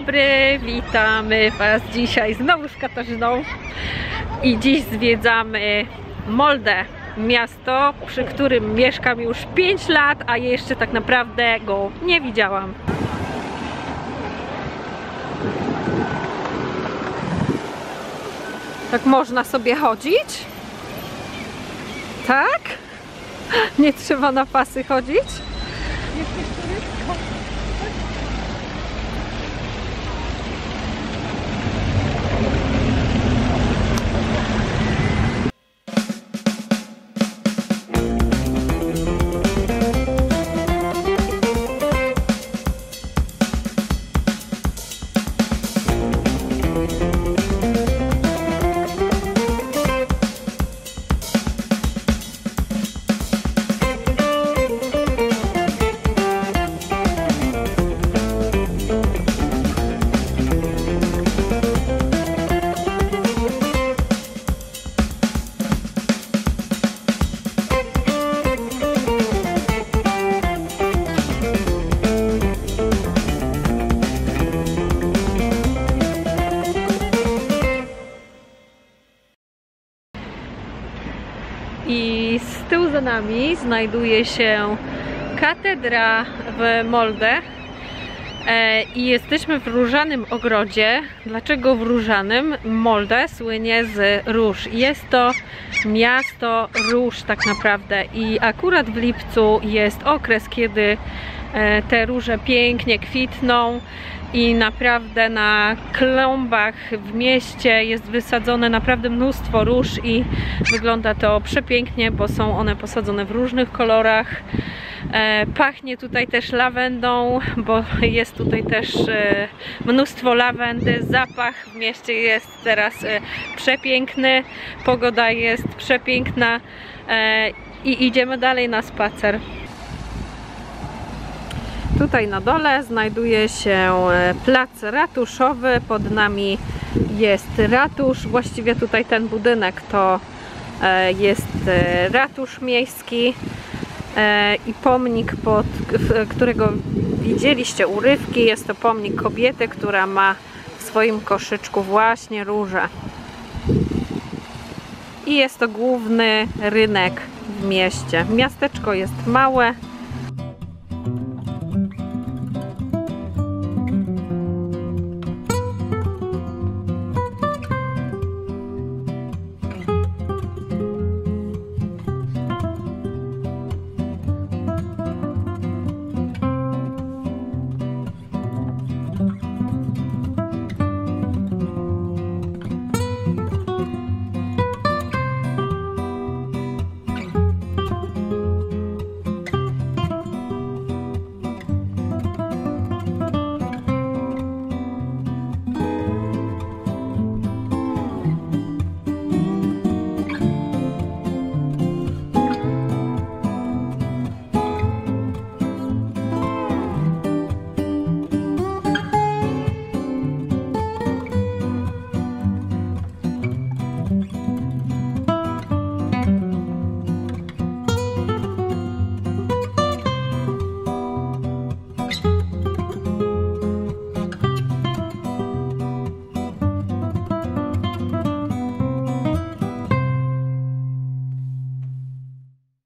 dobry, witamy Was dzisiaj znowu z Katarzyną i dziś zwiedzamy Moldę, miasto, przy którym mieszkam już 5 lat, a jeszcze tak naprawdę go nie widziałam. Tak można sobie chodzić? Tak? Nie trzeba na pasy chodzić? Nami znajduje się katedra w Molde. E, I jesteśmy w Różanym Ogrodzie. Dlaczego w Różanym? Molde słynie z róż. Jest to miasto róż tak naprawdę i akurat w lipcu jest okres, kiedy e, te róże pięknie kwitną i naprawdę na klombach w mieście jest wysadzone naprawdę mnóstwo róż i wygląda to przepięknie, bo są one posadzone w różnych kolorach. E, Pachnie tutaj też lawendą, bo jest tutaj też e, mnóstwo lawendy. Zapach w mieście jest teraz e, przepiękny, pogoda jest przepiękna i idziemy dalej na spacer. Tutaj na dole znajduje się e, plac ratuszowy, pod nami jest ratusz, właściwie tutaj ten budynek to e, jest e, ratusz miejski i pomnik, pod którego widzieliście urywki, jest to pomnik kobiety, która ma w swoim koszyczku właśnie róże. I jest to główny rynek w mieście. Miasteczko jest małe,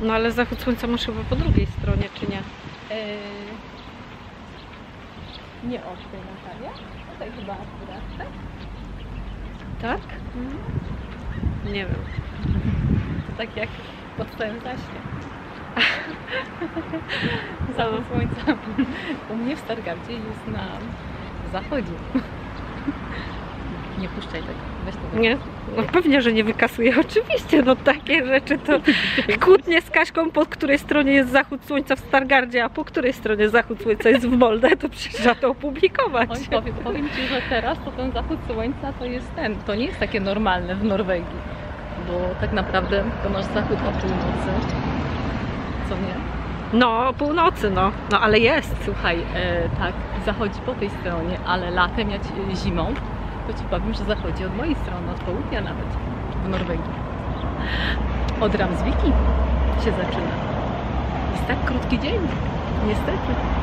No ale zachód słońca masz chyba po drugiej stronie, czy nie? Nie od tej Natalia? Tutaj chyba akurat, tak? Tak? Nie wiem. Tak jak pod całym zaśnie. Zachód słońca u mnie w Stargardzie jest na zachodzie. Nie puszczaj tego, to Nie? No pewnie, że nie wykasuje. Oczywiście, no takie rzeczy to kłótnie z Kaśką, po której stronie jest zachód słońca w Stargardzie, a po której stronie zachód słońca jest w Molde, to przecież trzeba to opublikować. Oj, powiem, powiem Ci, że teraz to ten zachód słońca to jest ten, to nie jest takie normalne w Norwegii, bo tak naprawdę to masz zachód o północy, co nie? No, o północy, no. No ale jest. Słuchaj, e, tak, zachodzi po tej stronie, ale latem, ci- zimą, to Ci powiem, że zachodzi od mojej strony, od południa nawet, w Norwegii. Od Ramsviki się zaczyna. Jest tak krótki dzień, niestety.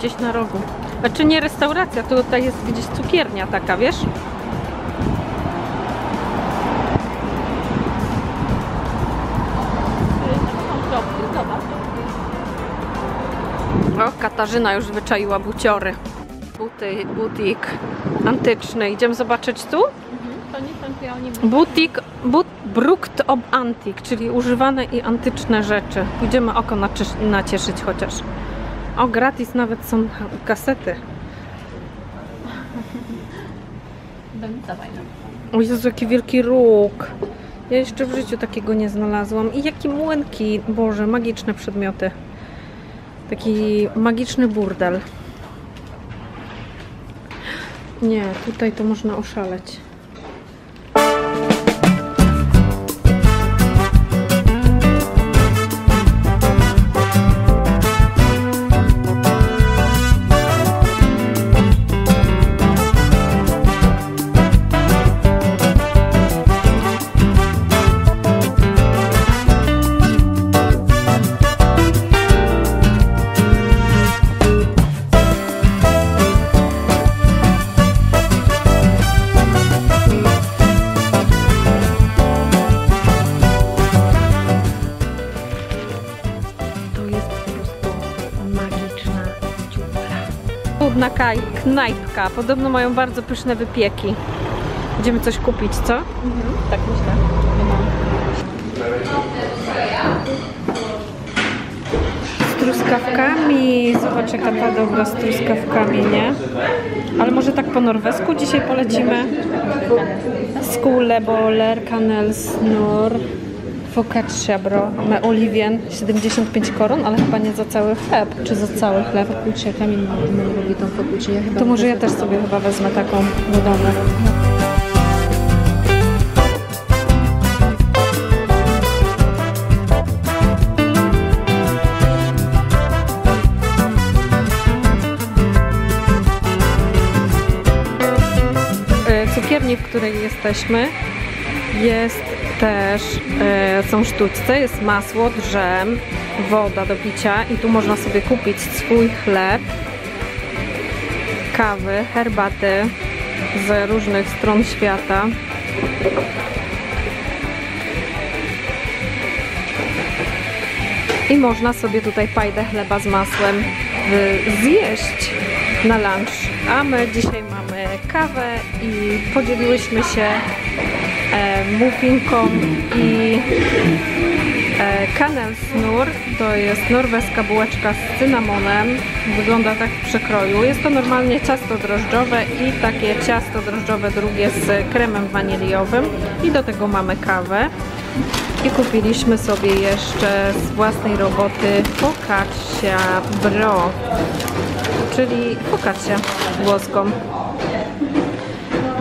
Gdzieś na rogu. Znaczy nie restauracja, to tutaj jest gdzieś cukiernia taka, wiesz? O, Katarzyna już wyczaiła buciory. Butik antyczny. Idziemy zobaczyć tu? Butik, but, brukt ob antik, czyli używane i antyczne rzeczy. Pójdziemy oko nacieszyć chociaż. O, gratis nawet są kasety. O Jezu, jaki wielki róg. Ja jeszcze w życiu takiego nie znalazłam. I jakie młynki. Boże, magiczne przedmioty. Taki magiczny burdel. Nie, tutaj to można oszaleć. Kaj, knajpka. Podobno mają bardzo pyszne wypieki. Będziemy coś kupić, co? Tak myślę. Z truskawkami. Zobacz jaka ta dobra z truskawkami, nie? Ale może tak po norwesku dzisiaj polecimy? Skule, boler, kanel, snur, focaccia, bro, me oliwien, 75 koron, ale chyba nie za cały chleb, czy za cały chleb. Kurczę, Kamil mi robi tą fokucie. Ja To może ja też sobie chyba wezmę taką do domu. E, Cukierni, w której jesteśmy, jest też, e, są sztućce, jest masło, drzem, woda do picia i tu można sobie kupić swój chleb, kawy, herbaty z różnych stron świata. I można sobie tutaj pajdę chleba z masłem y, zjeść na lunch. A my dzisiaj mamy kawę i podzieliłyśmy się muffinką i e, kanel snur. To jest norweska bułeczka z cynamonem. Wygląda tak w przekroju. Jest to normalnie ciasto drożdżowe i takie ciasto drożdżowe drugie z kremem waniliowym. I do tego mamy kawę. I kupiliśmy sobie jeszcze z własnej roboty focaccia bro, czyli focaccia włoską.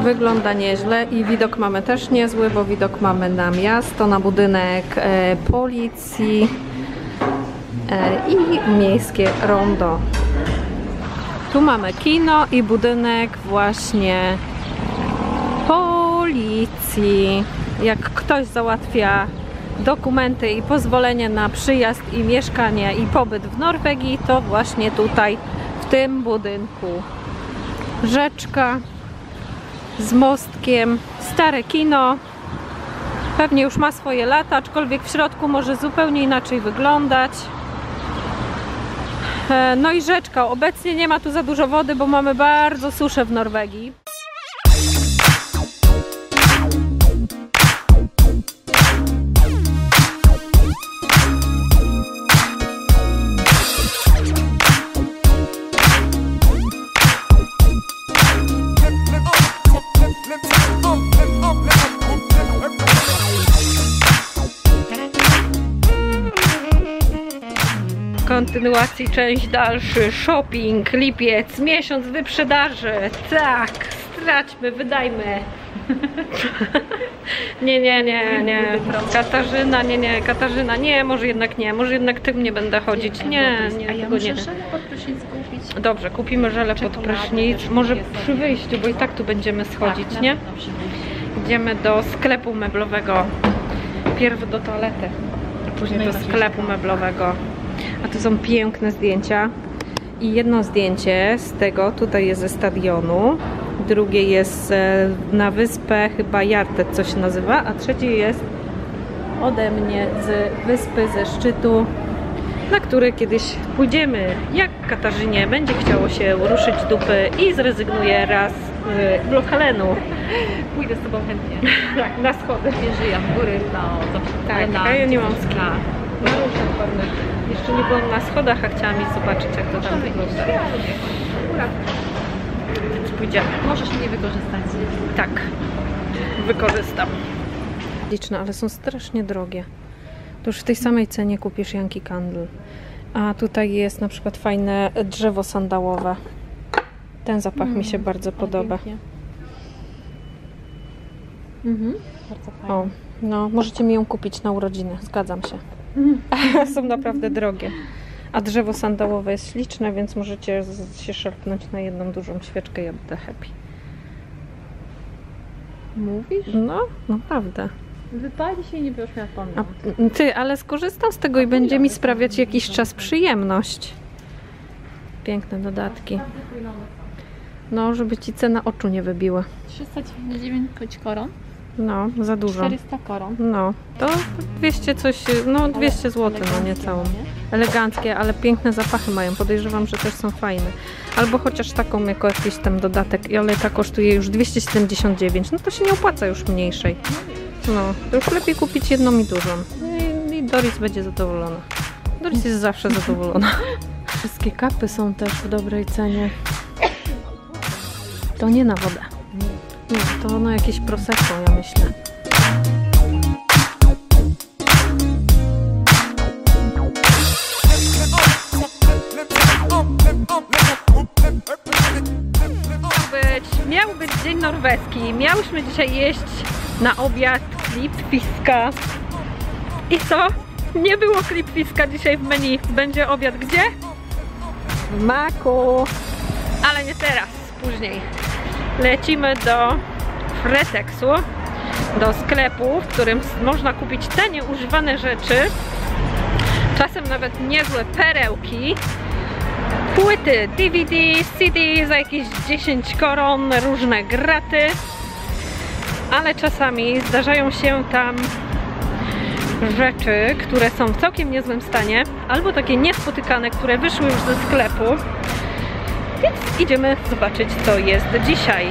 Wygląda nieźle i widok mamy też niezły, bo widok mamy na miasto, na budynek e, policji e, i miejskie rondo. Tu mamy kino i budynek właśnie policji. Jak ktoś załatwia dokumenty i pozwolenie na przyjazd i mieszkanie i pobyt w Norwegii, to właśnie tutaj, w tym budynku. Rzeczka z mostkiem, stare kino. Pewnie już ma swoje lata, aczkolwiek w środku może zupełnie inaczej wyglądać. E, No i rzeczka. Obecnie nie ma tu za dużo wody, bo mamy bardzo suszę w Norwegii. Kontynuacji część dalszy. Shopping, lipiec, miesiąc wyprzedaży. Tak, straćmy, wydajmy. nie, nie, nie, nie. Katarzyna, nie, nie, Katarzyna, nie, może jednak nie, może jednak tym nie będę chodzić. Nie, nie, A ja tego nie. kupić. Dobrze, kupimy żelę pod prysznic. Może przy wyjściu, bo i tak tu będziemy schodzić, Tak, nie? przy wyjściu. Idziemy do sklepu meblowego. Pierw do toalety, a później do sklepu meblowego. A tu są piękne zdjęcia. I jedno zdjęcie z tego tutaj jest ze stadionu, drugie jest e, na wyspę chyba Jartet, co się nazywa, a trzecie jest ode mnie z wyspy, ze szczytu, na który kiedyś pójdziemy. Jak Katarzynie będzie chciało się ruszyć dupy i zrezygnuje raz z lokalenu Pójdę z Tobą chętnie. tak, na schody. Wieży, ja w góry, no zawsze Tak, na a ja nie mam tak. No różne formy. Jeszcze nie byłam na schodach, a chciałam iść zobaczyć jak to tam wygląda. Więc pójdziemy. możesz mnie wykorzystać. Tak, wykorzystam. Liczne, ale są strasznie drogie. To już w tej samej cenie kupisz Yankee Candle. A tutaj jest na przykład fajne drzewo sandałowe. Ten zapach mi się bardzo podoba. Pięknie. Mhm. Bardzo fajnie. O, no, możecie mi ją kupić na urodziny, zgadzam się. Są naprawdę drogie. A drzewo sandałowe jest śliczne, więc możecie się szarpnąć na jedną dużą świeczkę i ja będę happy. Mówisz? No, naprawdę. Wypali się i nie będziesz miała A pomysłu. ty, ale skorzystam z tego i będzie mi sprawiać jakiś czas przyjemność. Piękne dodatki. No, żeby ci cena oczu nie wybiła. 399 koron, No, za dużo. 400 koron. No, to 200 coś, no 200 zł, no nie całą. Eleganckie, ale piękne zapachy mają. Podejrzewam, że też są fajne. Albo chociaż taką jako jakiś tam dodatek, ale ta kosztuje już 279. No to się nie opłaca już mniejszej. No, to już lepiej kupić jedną i dużą. I, i Doris będzie zadowolona. Doris jest zawsze zadowolona. Wszystkie kapy są też w dobrej cenie. To nie na wodę. Nie, to na jakieś prosecco, ja myślę. miał być dzień norweski. Miałyśmy dzisiaj jeść na obiad klipfiska. I co? Nie było klipfiska dzisiaj w menu. Będzie obiad gdzie? W Maku. Ale nie teraz, później. Lecimy do Fretexu, do sklepu, w którym można kupić tanie używane rzeczy. Czasem nawet niezłe perełki płyty DVD, CD za jakieś 10 koron, różne graty, ale czasami zdarzają się tam rzeczy, które są w całkiem niezłym stanie, albo takie niespotykane, które wyszły już ze sklepu. Więc idziemy zobaczyć, co jest dzisiaj.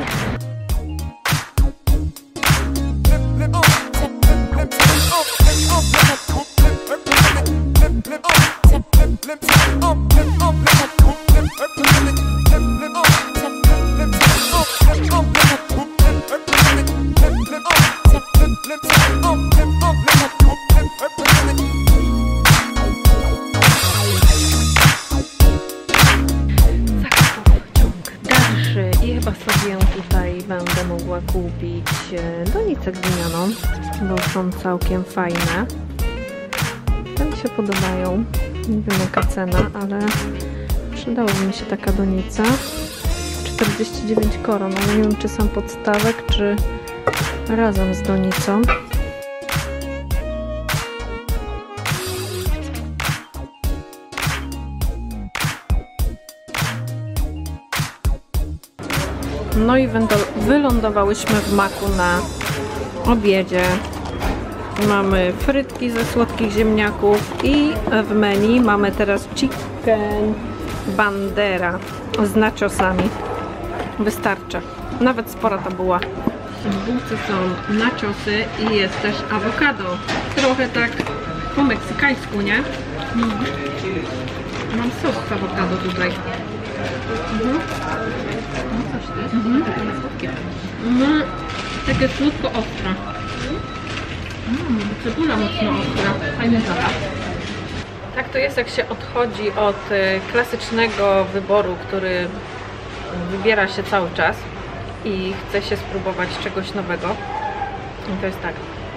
Są całkiem fajne. Te mi się podobają. Nie wiem jaka cena, ale przydałaby mi się taka donica. 49 koron, ale nie wiem czy sam podstawek, czy razem z donicą. No i wylądowałyśmy w maku na obiedzie. Mamy frytki ze słodkich ziemniaków i w menu mamy teraz chicken bandera z nachosami. Wystarczy. Nawet spora ta była. W bułce są nachosy i jest też awokado. Trochę tak po meksykańsku, nie? Mam sos z awokado tutaj. No coś ty, mhm. takie słodkie. No, takie słodko ostre. Mm, cebula mocno ostra. Fajny zapach. Tak to jest, jak się odchodzi od y, klasycznego wyboru, który wybiera się cały czas i chce się spróbować czegoś nowego. I to jest tak.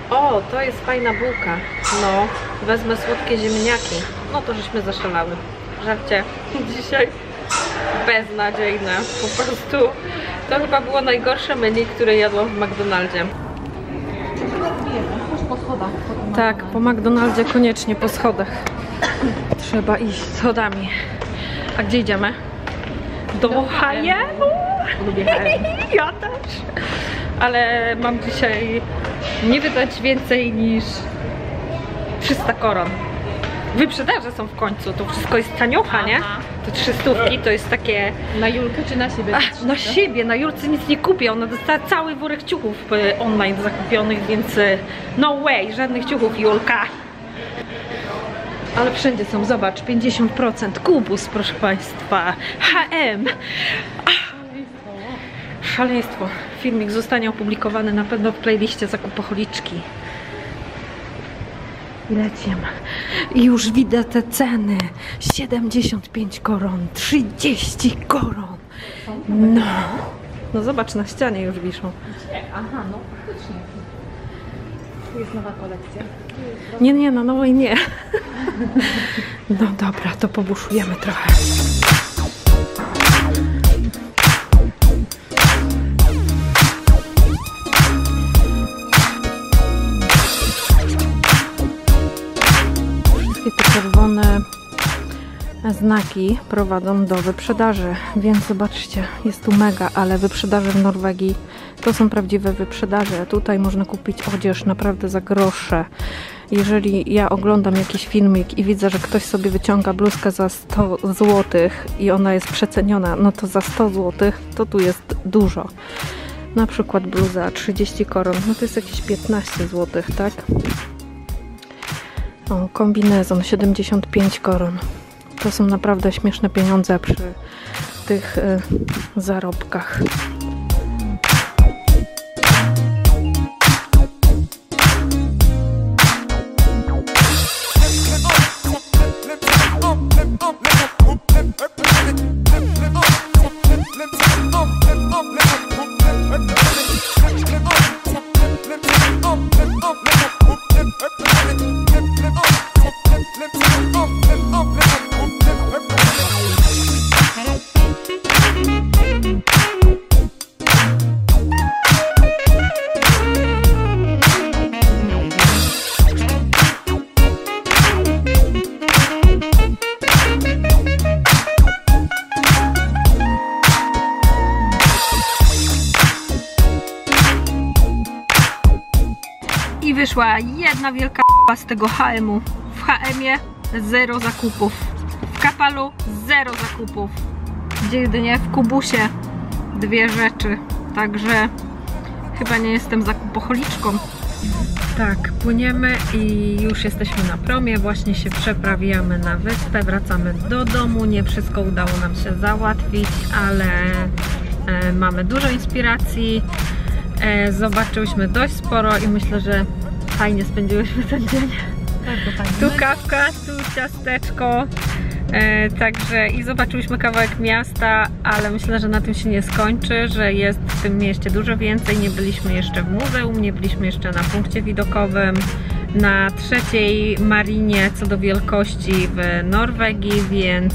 O, to jest fajna bułka. No, wezmę słodkie ziemniaki. No to żeśmy zaszalały. Żarcie. Dzisiaj beznadziejne. Po prostu to chyba było najgorsze menu, które jadłam w McDonaldzie. Schodach. Tak, po McDonaldzie koniecznie po schodach. Trzeba iść schodami. A gdzie idziemy? Do Do H&M. Lubię. Ja też. Ale mam dzisiaj nie wydać więcej niż 300 koron. Wyprzedaże są w końcu, to wszystko jest taniocha, nie? To 300 to jest takie Na Julkę czy na siebie? Ach, na siebie, na Julce nic nie kupię. Ona dostała cały worek ciuchów y, online zakupionych, więc y, no way, żadnych ciuchów Julka. Ale wszędzie są, zobacz, 50% kubus, proszę Państwa. HM. Szaleństwo. Filmik zostanie opublikowany na pewno w playliście zakupocholiczki. I lecimy. I już widzę te ceny. 75 koron, 30 koron. No. No zobacz, na ścianie już wiszą. Aha, no faktycznie. Tu jest nowa kolekcja. Nie, nie, na nowej nie. No dobra, to pobuszujemy trochę. Znaki prowadzą do wyprzedaży, więc zobaczcie, jest tu mega, ale wyprzedaże w Norwegii to są prawdziwe wyprzedaże. Tutaj można kupić odzież naprawdę za grosze. Jeżeli ja oglądam jakiś filmik i widzę, że ktoś sobie wyciąga bluzkę za 100 zł i ona jest przeceniona, no to za 100 zł to tu jest dużo. Na przykład bluza 30 koron, no to jest jakieś 15 zł, tak? O, kombinezon 75 koron. To są naprawdę śmieszne pieniądze przy tych y, zarobkach. Wyszła jedna wielka k***a z tego HM-u. W HM-ie zero zakupów. W Kapalu zero zakupów. Gdzie jedynie w Kubusie dwie rzeczy. Także chyba nie jestem zakupocholiczką. Tak, płyniemy i już jesteśmy na promie, właśnie się przeprawiamy na wyspę, wracamy do domu, nie wszystko udało nam się załatwić, ale e, mamy dużo inspiracji, e, zobaczyłyśmy dość sporo i myślę, że fajnie spędziłyśmy ten dzień. Tu kawka, tu ciasteczko. E, także i zobaczyliśmy kawałek miasta, ale myślę, że na tym się nie skończy, że jest w tym mieście dużo więcej. Nie byliśmy jeszcze w muzeum, nie byliśmy jeszcze na punkcie widokowym, na trzeciej marinie co do wielkości w Norwegii, więc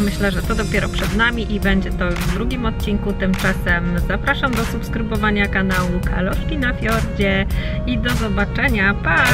myślę, że to dopiero przed nami i będzie to już w drugim odcinku. Tymczasem zapraszam do subskrybowania kanału Kaloszki na Fiordzie i do zobaczenia. Pa!